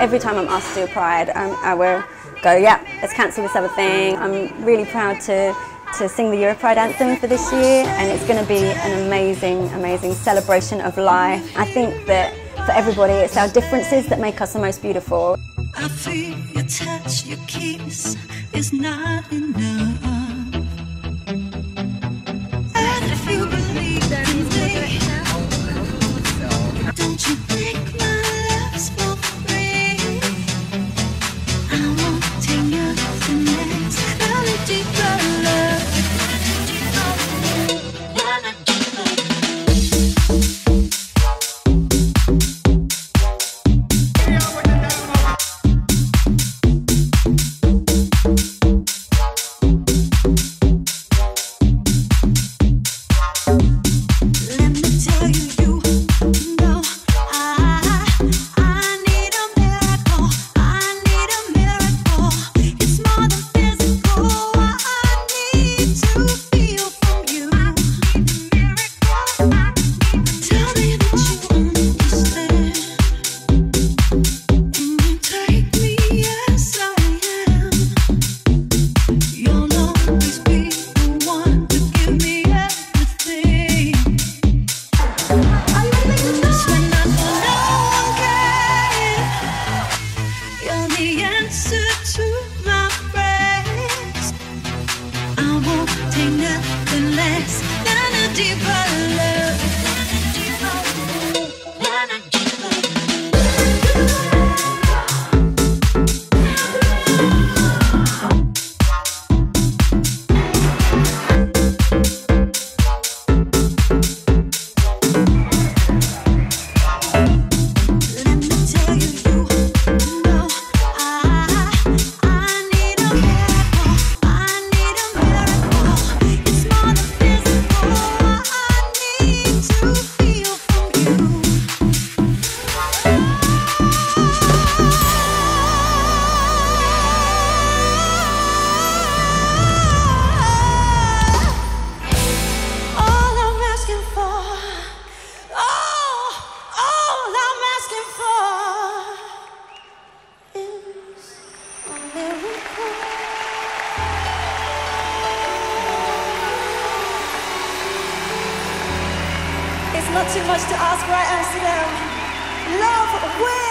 every time I'm asked to do Pride, um, I will go, yeah, let's cancel this other thing. I'm really proud to to sing the Europride anthem for this year and it's going to be an amazing, amazing celebration of life. I think that for everybody it's our differences that make us the most beautiful. I feel your touch, your kiss is not enough. Nothing less than a deeper not too much to ask, right, Amsterdam? Love will